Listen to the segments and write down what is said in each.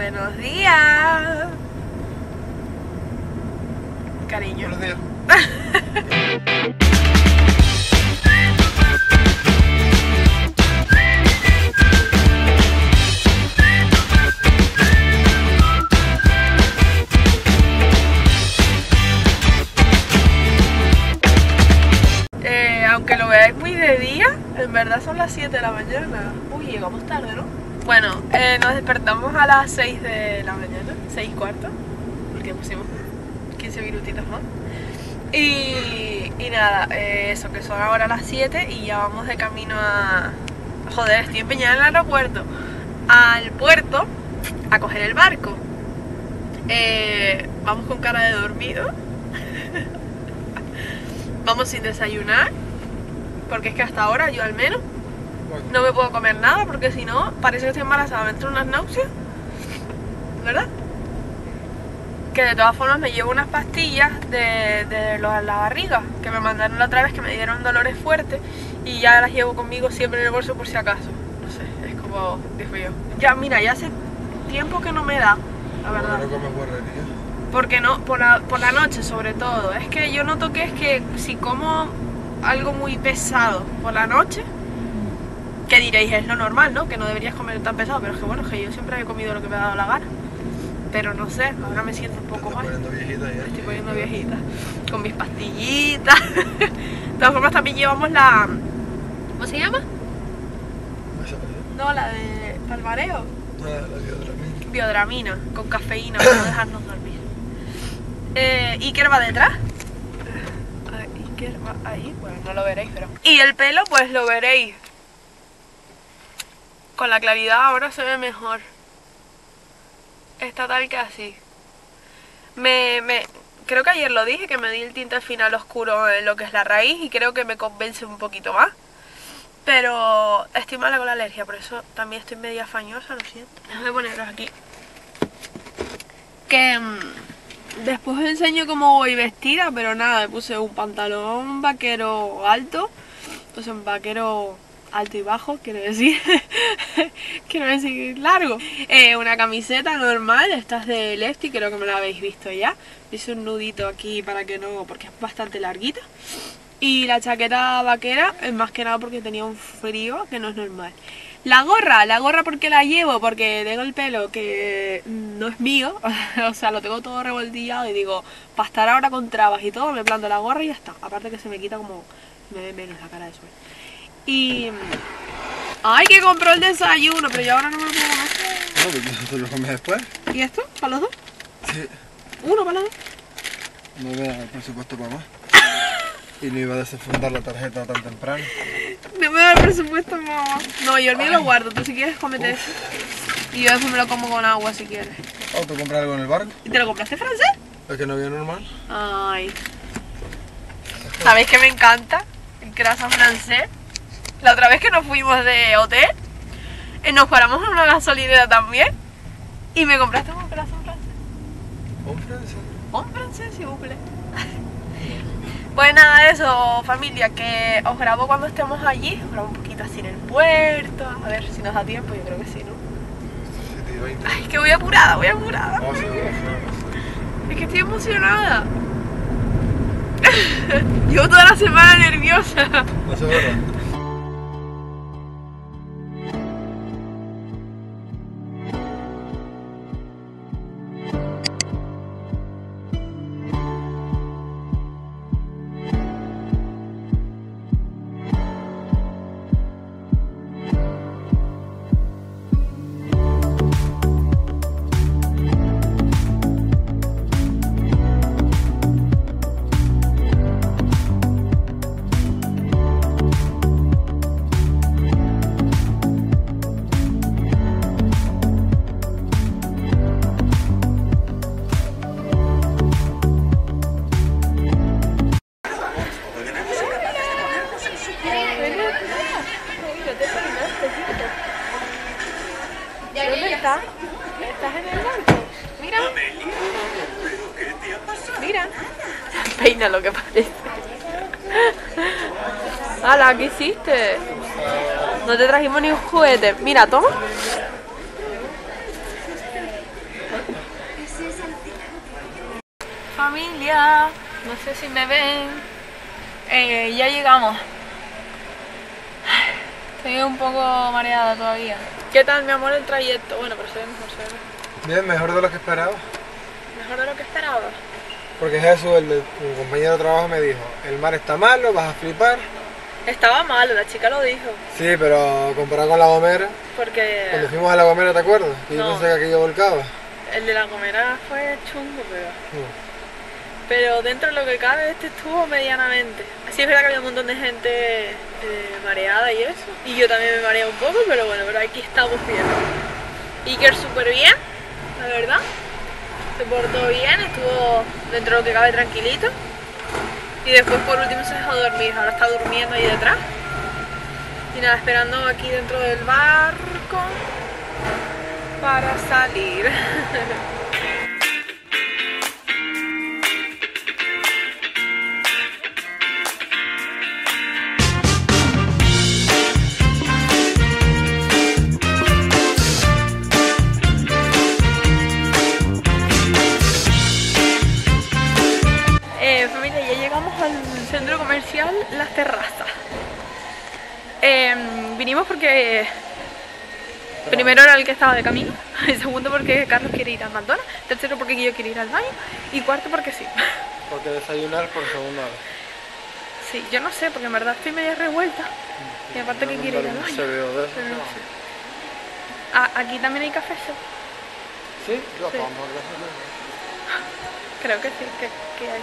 Buenos días. Cariño. Buenos días. Eh, aunque lo veáis muy de día, en verdad son las 7 de la mañana. Uy, llegamos tarde, ¿no? Bueno, eh, nos despertamos a las 6 de la mañana, 6 y cuarto, porque pusimos 15 minutitos más. Y, nada, eh, eso, que son ahora las 7 y ya vamos de camino a... Joder, estoy empeñada en el aeropuerto. Al puerto a coger el barco. Eh, vamos con cara de dormido. Vamos sin desayunar, porque es que hasta ahora yo al menos no me puedo comer nada, porque si no, parece que estoy embarazada, me entran unas náuseas, ¿verdad? Que de todas formas me llevo unas pastillas de, de lo de la barriga, que me mandaron la otra vez, que me dieron dolores fuertes, y ya las llevo conmigo siempre en el bolso por si acaso. No sé, es como, Dios mío. Ya, mira, ya hace tiempo que no me da, la verdad. no comes guarrería. Porque no, por la, por la noche sobre todo. Es que yo noto que es que si como algo muy pesado por la noche, que diréis es lo normal, ¿no? Que no deberías comer tan pesado, pero es que bueno, es que yo siempre he comido lo que me ha dado la gana. Pero no sé, ahora me siento un poco mal. poniendo viejita ya. Me estoy poniendo viejita. Con mis pastillitas. De todas formas también llevamos la. ¿Cómo se llama? No, la de palmareo. la- la biodramina. biodramina con cafeína para no dejarnos dormir. Eh, Iker va detrás. Ah, Iker va ahí, bueno, no lo veréis, pero. Y el pelo, pues lo veréis. Con la claridad ahora se ve mejor. Está tal que así. Me, me, creo que ayer lo dije, que me di el tinte final oscuro en lo que es la raíz y creo que me convence un poquito más. Pero estoy mala con la alergia, por eso también estoy media fañosa, lo siento. Déjame ponerlos aquí. Que mm, después os enseño cómo voy vestida, pero nada, me puse un pantalón vaquero alto, entonces un vaquero alto y bajo, quiero decir, quiero decir largo. Eh, una camiseta normal, esta es de Lefty, creo que me la habéis visto ya. Hice un nudito aquí para que no, porque es bastante larguita. Y la chaqueta vaquera más que nada porque tenía un frío que no es normal. La gorra, la gorra porque la llevo, porque tengo el pelo que no es mío, o sea, lo tengo todo revoltillado y digo, para estar ahora con trabas y todo, me planto la gorra y ya está. Aparte que se me quita como, me ve menos la cara de sol. Y... ¡Ay, que compró el desayuno! Pero yo ahora no me lo puedo comer. No, porque eso lo comes después. ¿Y esto? ¿Para los dos? Sí. ¿Uno para los dos? No me da el presupuesto para más. Y no iba a desenfundar la tarjeta tan temprano. No me da el presupuesto, mamá. No, yo el mío lo guardo. Tú si quieres, cómete eso. Y yo después me lo como con agua si quieres. ¿O te compras algo en el barco? ¿Y te lo compraste francés? ¿Es que no viene normal? Ay. ¿Sabéis que me encanta? El croissant francés. La otra vez que nos fuimos de hotel, eh, nos paramos en una gasolinera también. Y me compraste un croissant francés. ¿Un francés? Un francés, si vous plaît. Pues nada, eso, familia, que os grabo cuando estemos allí. Os grabo un poquito así en el puerto. A ver si nos da tiempo, yo creo que sí, ¿no? 7 y 20. Ay, que voy apurada, voy apurada. Sí, Es que estoy emocionada. Llevo toda la semana nerviosa. No se peina lo que parece. ¡Hala! ¿Qué hiciste? No te trajimos ni un juguete. Mira, toma. Familia, no sé si me ven. Eh, ya llegamos. Estoy un poco mareada todavía. ¿Qué tal, mi amor, el trayecto? Bueno, pero se ve mejor, se ve. Bien, mejor de lo que esperaba. ¿Mejor de lo que esperaba? Porque Jesús, el, mi compañero de trabajo, me dijo, el mar está malo, vas a flipar. Estaba malo, la chica lo dijo. Sí, pero comparado con la Gomera, cuando Porque fuimos a la Gomera, ¿te acuerdas? Que yo No. pensé que aquello volcaba. el de la gomera fue chungo, pero... No. Pero dentro de lo que cabe, este estuvo medianamente. Así es verdad que había un montón de gente eh, mareada y eso. Y yo también me mareé un poco, pero bueno, pero aquí estamos bien. Iker súper bien, la verdad. Se portó bien, estuvo dentro de lo que cabe tranquilito. Y después por último se dejó dormir, ahora está durmiendo ahí detrás. Y nada, esperando aquí dentro del barco para salir. al centro comercial Las Terrazas. Eh, vinimos porque primero era el que estaba de camino, segundo porque Carlos quiere ir al McDonald's, tercero porque yo quiero ir al baño y cuarto porque sí. Porque desayunar por segunda vez. Sí, yo no sé, porque en verdad estoy media revuelta y aparte que quiero ir al baño. De eso. No sé. Ah, aquí también hay café shop. ¿Sí? Lo Sí. vamos Creo que sí, que, que hay.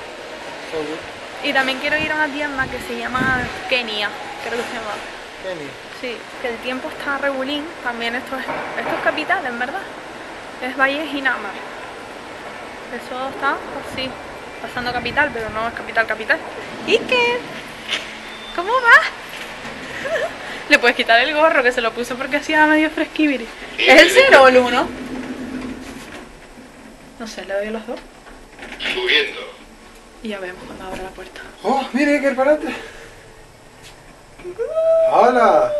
Seguro. Y también quiero ir a una tienda que se llama Kenia, creo que se llama. Kenny. Sí, que el tiempo está regulín, también esto es, esto es capital, en verdad. Es Valles y Námar. Eso está así, pasando capital, pero no es capital, capital. ¿Y qué? ¿Cómo va? Le puedes quitar el gorro que se lo puse porque hacía medio fresquibiri. ¿Es el cero o el uno? No sé, le doy los dos. Subiendo. Y ya vemos cuando abra la puerta. ¡Oh, mire, que parate! ¡Hola!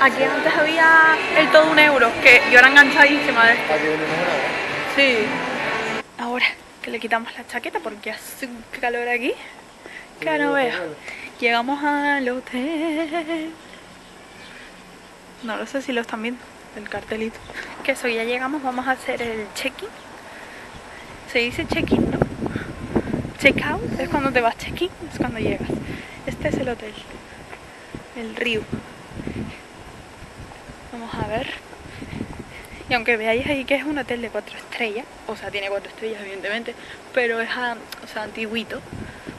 Aquí antes había el todo un euro, que yo era enganchadísima de esto. Vez. Sí. Ahora que le quitamos la chaqueta porque hace un calor aquí. Que no veas. Llegamos al hotel. No lo sé si lo están viendo, el cartelito. Que eso, ya llegamos, vamos a hacer el check-in. Se dice check-in, ¿no? Check-out es cuando te vas, check-in es cuando llegas. Este es el hotel. El río. Vamos a ver. Y aunque veáis ahí que es un hotel de cuatro estrellas, o sea, tiene cuatro estrellas evidentemente, pero es ah, o sea, antiguito,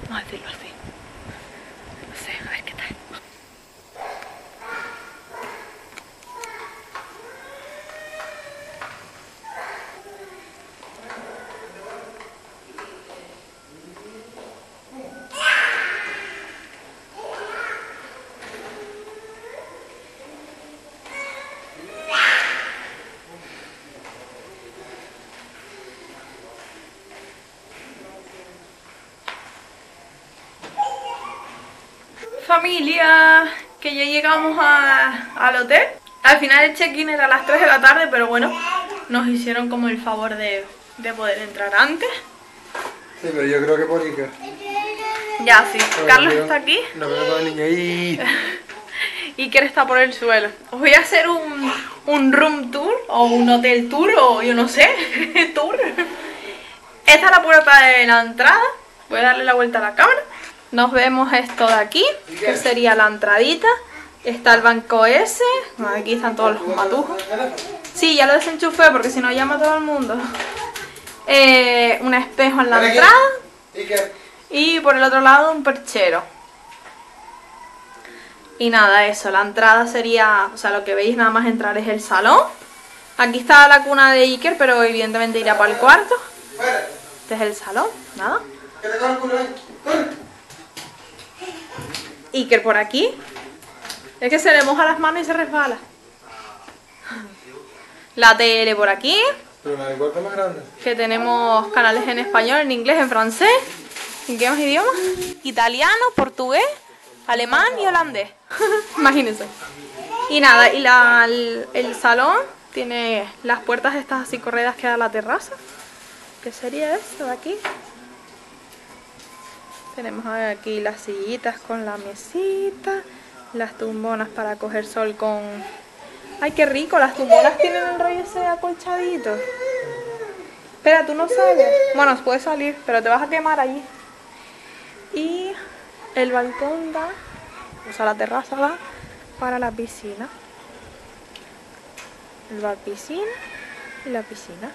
vamos a decirlo así. No sé, a ver qué tal. Familia, que ya llegamos a- al hotel. Al final el check-in era a las 3 de la tarde, pero bueno, nos hicieron como el favor de, de poder entrar antes. Sí, pero yo creo que por Iker. Ya, sí. Carlos está aquí No veo con el niño ahí. y Ker está por el suelo. Os voy a hacer un, un room tour o un hotel tour o yo no sé, tour. Esta es la puerta de la entrada. Voy a darle la vuelta a la cámara. Nos vemos esto de aquí, que sería la entradita. Está el banco ese. Aquí están todos los matujos. Sí, ya lo desenchufé porque si no llama a todo el mundo. Eh, un espejo en la entrada. Iker. Y por el otro lado un perchero. Y nada, eso, la entrada sería, o sea, lo que veis nada más entrar es el salón. Aquí está la cuna de Iker, pero evidentemente irá para el cuarto. Este es el salón, nada. Que te coge el culo ahí. Corre. Iker por aquí. Es que se le moja las manos y se resbala. La tele por aquí, Pero es más grande. que tenemos canales en español, en inglés, en francés. ¿En qué más idiomas? Italiano, portugués, alemán y holandés. Imagínense. Y nada, y la, el, el salón tiene las puertas estas así corridas que da la terraza. que sería esto de aquí. Tenemos aquí las sillitas con la mesita, las tumbonas para coger sol con... ¡Ay, qué rico! Las tumbonas tienen el rollo ese acolchadito. Espera, tú no sales. Bueno, puedes salir, pero te vas a quemar allí. Y el balcón da, o sea, la terraza va para la piscina. La piscina y la piscina.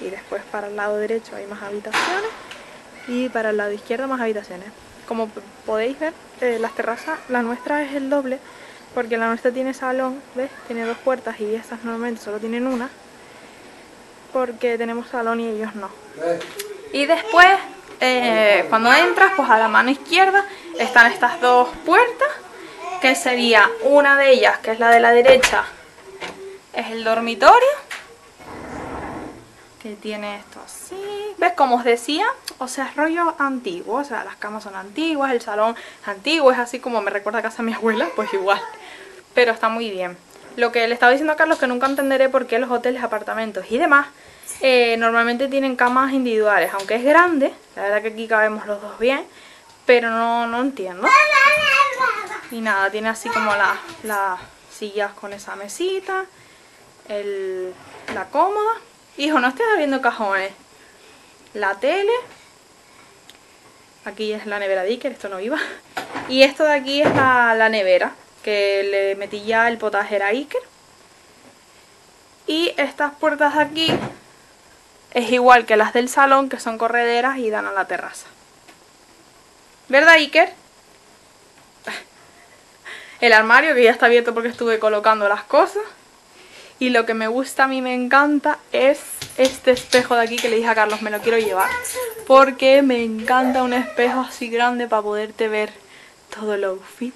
Y después para el lado derecho hay más habitaciones y para el lado izquierdo más habitaciones. Como podéis ver, eh, las terrazas, la nuestra es el doble, porque la nuestra tiene salón, ¿ves? Tiene dos puertas y estas normalmente solo tienen una, porque tenemos salón y ellos no. Y después, eh, cuando entras, pues a la mano izquierda están estas dos puertas, que sería una de ellas, que es la de la derecha, es el dormitorio, que tiene esto así. ¿Ves? Como os decía, o sea, es rollo antiguo, o sea, las camas son antiguas, el salón es antiguo, es así como me recuerda a casa de mi abuela, pues igual. Pero está muy bien. Lo que le estaba diciendo a Carlos que nunca entenderé por qué los hoteles, apartamentos y demás eh, normalmente tienen camas individuales, aunque es grande, la verdad que aquí cabemos los dos bien, pero no, no entiendo. Y nada, tiene así como las sillas con esa mesita, el, la cómoda. Hijo, no estés abriendo cajones. La tele. Aquí es la nevera Dicker, esto no iba. Y esto de aquí es la, nevera, que le metí ya el potaje a Iker. Y estas puertas de aquí es igual que las del salón, que son correderas y dan a la terraza. ¿Verdad, Iker? El armario, que ya está abierto porque estuve colocando las cosas. Y lo que me gusta, a mí me encanta, es este espejo de aquí que le dije a Carlos, me lo quiero llevar. Porque me encanta un espejo así grande para poderte ver todo el outfit.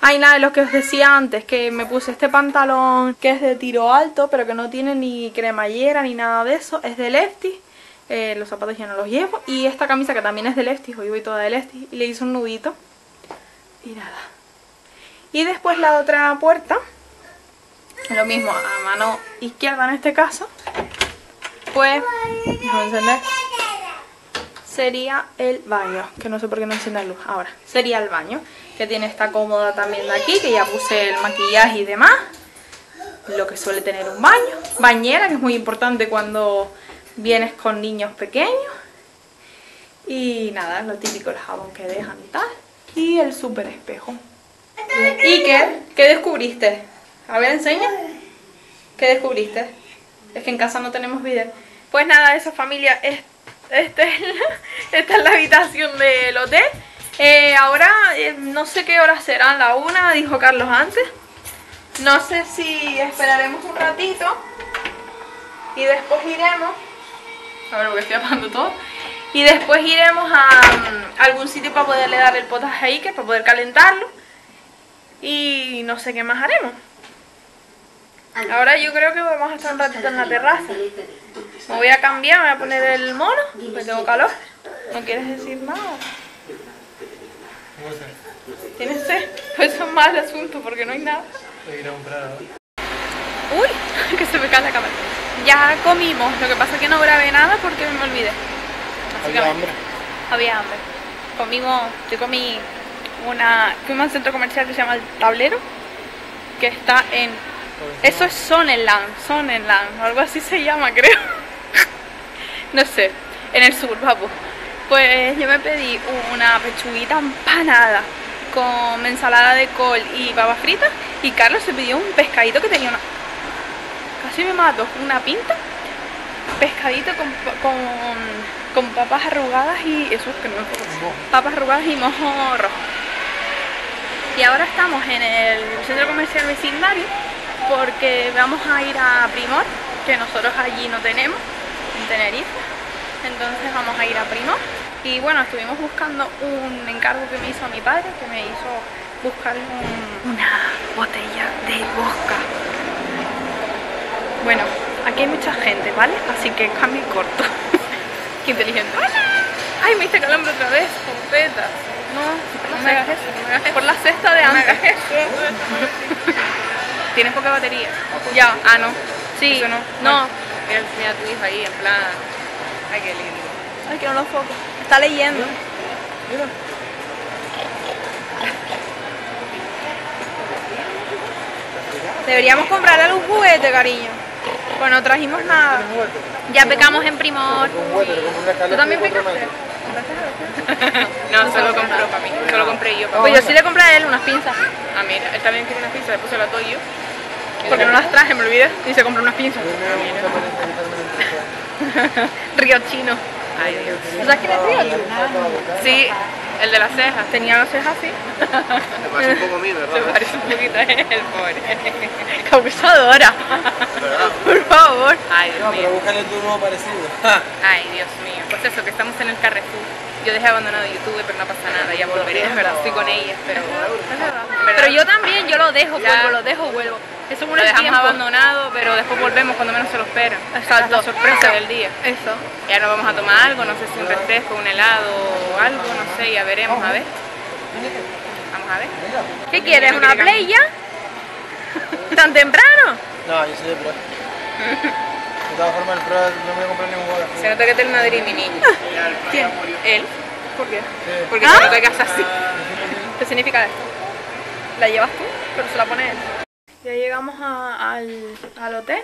Ay, nada, lo que os decía antes, que me puse este pantalón que es de tiro alto, pero que no tiene ni cremallera ni nada de eso. Es de Lefty, eh, los zapatos ya no los llevo. Y esta camisa que también es de Lefty, hoy voy toda de Lefty, y le hice un nudito. Y nada. Y después la otra puerta, lo mismo, a mano izquierda en este caso, pues, vamos a encender, sería el baño, que no sé por qué no enciende la luz, ahora, sería el baño, que tiene esta cómoda también de aquí, que ya puse el maquillaje y demás, lo que suele tener un baño, bañera, que es muy importante cuando vienes con niños pequeños, y nada, lo típico, el jabón que dejan y tal, y el super espejo. Iker, ¿qué descubriste? A ver, enseña. ¿Qué descubriste? Es que en casa no tenemos vídeo. Pues nada, esa familia, es, este, esta es la habitación del hotel. Eh, ahora eh, no sé qué hora serán, la una, dijo Carlos antes. No sé si esperaremos un ratito y después iremos. A ver, porque estoy apagando todo. Y después iremos a, mm, algún sitio para poderle dar el potaje a Iker, para poder calentarlo. Y no sé qué más haremos. Ahora yo creo que vamos a estar un ratito en la terraza. Me voy a cambiar, me voy a poner el mono, me tengo calor. ¿No quieres decir nada? ¿Tienes sed? Pues es mal asunto porque no hay nada. Uy, que se me cae la cámara. Ya comimos, lo que pasa es que no grabé nada porque me olvidé. Había hambre. Había hambre. Comimos, yo comí una... Fuimos a un centro comercial que se llama El Tablero, que está en... Eso es Sonenland, o algo así se llama, creo. no sé, en el sur, papu. Pues yo me pedí una pechuguita empanada con ensalada de col y papas fritas y Carlos se pidió un pescadito que tenía una... Casi me mato, una pinta. Pescadito con, con, con papas arrugadas y... Eso es que no me acuerdo. Papas arrugadas y mojo rojo. Y ahora estamos en el centro comercial vecindario porque vamos a ir a Primor, que nosotros allí no tenemos, en Tenerife. Entonces vamos a ir a Primor. Y bueno, estuvimos buscando un encargo que me hizo mi padre, que me hizo buscar un- una botella de vodka. Bueno, aquí hay mucha gente, ¿vale? Así que cambio corto. Qué inteligente. Ay, me hice calambre otra vez, completas. No, no me hagas eso, no me hagas eso. Por la cesta de antes. Tienes poca batería. Ya, ah, no. Sí, no. No. Mira, mira a tu hija ahí, en plan. Ay, qué lindo. Ay, que no lo foco. Está leyendo. Mira. Deberíamos comprarle algún juguete, cariño. Pues no trajimos nada. Ya pecamos en primor. ¿Tú también y metros. No, solo compró para mí, solo compré yo para Pues yo sí le compré a él unas pinzas. Ah, mira, él también quiere una pizza, le puse la todo yo. Porque no las traje, me olvidé. Y se compró unas pinzas. Río chino. Ay, Dios. ¿Tú sabes quién es Río chino? Sí, el de las cejas. Tenía las cejas así. Me parece un poco a mí, Se ¿verdad? parece un poquito a él, el pobre. ¡Qué abusadora! ¿Verdad? Por favor. Ay, Dios No, pero mío. búscale tú uno parecido. Ay, Dios mío. Pues eso, que estamos en el Carrefour. Yo dejé abandonado YouTube, pero no pasa nada, ya volveré, es verdad, estoy con ellas, pero... Verdad, Pero yo también, yo lo dejo, Ya. vuelvo, lo dejo, vuelvo. Eso es un lo dejamos tiempo. abandonado, pero después volvemos cuando menos se lo esperan. Exacto. Es la sorpresa del día. Eso. Ya nos vamos a tomar algo, no sé si un refresco, un helado o algo, sé, ya veremos, a ver. Vamos a ver. ¿Qué quieres? no ¿Una play ya? ¿Tan temprano? No, yo soy de pro. De todas formas, el pro no me voy a comprar ningún juego. Se nota que es del Madrid, mi niño. ¿Quién? Él. ¿Por qué? Sí. Porque ¿Ah? se nota que hace así. ¿Qué significa esto? ¿La llevas tú? Pero se la pone él. Ya llegamos a- al, al hotel.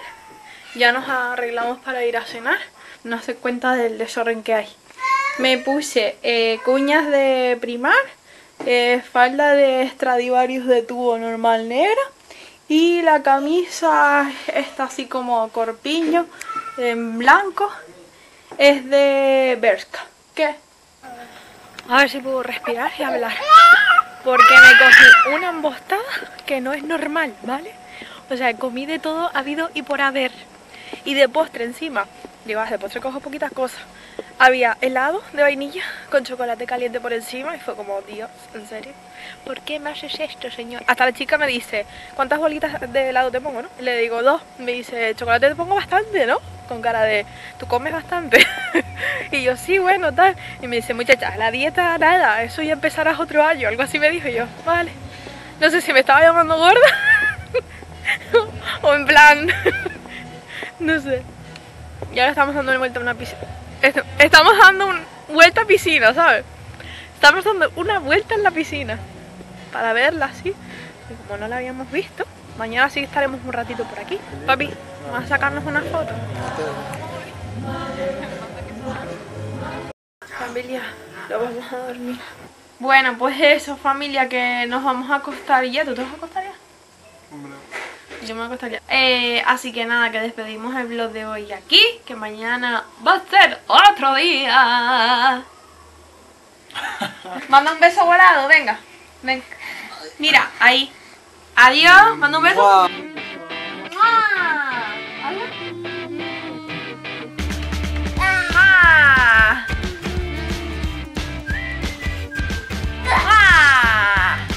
Ya nos arreglamos para ir a cenar. No se cuenta del desorden que hay. Me puse eh, cuñas de primar, eh, falda de Stradivarius de tubo normal negra y la camisa está así como corpiño en blanco. Es de Berska. ¿Qué? A ver si puedo respirar y hablar. Porque me cogí una embostada que no es normal, ¿vale? O sea, comí de todo habido y por haber. Y de postre encima. Digo, de postre cojo poquitas cosas. Había helado de vainilla con chocolate caliente por encima y fue como, Dios, ¿en serio? ¿Por qué me haces esto, señor? Hasta la chica me dice, ¿cuántas bolitas de helado te pongo, no? Y le digo, dos. Me dice, chocolate te pongo bastante, ¿no? Con cara de, tú comes bastante. y yo, sí, bueno, tal. Y me dice, muchacha, la dieta, nada, eso ya empezarás otro año. Algo así me dijo yo, vale. No sé si me estaba llamando gorda o en plan, no sé. Y ahora estamos dando vuelta a una piscina. Est- Estamos dando una vuelta a piscina, ¿sabes? Estamos dando una vuelta en la piscina para verla así. Y como no la habíamos visto, mañana sí estaremos un ratito por aquí. Papi, vamos a sacarnos una foto. Familia, lo vamos a dormir. Bueno, pues eso, familia, que nos vamos a acostar ya. ¿Tú te vas a acostar ya? Yo me acostaría. Eh, así que nada, que despedimos el vlog de hoy aquí. Que mañana va a ser otro día. Manda un beso volado, venga. Ven. Mira, ahí. Adiós, manda un beso.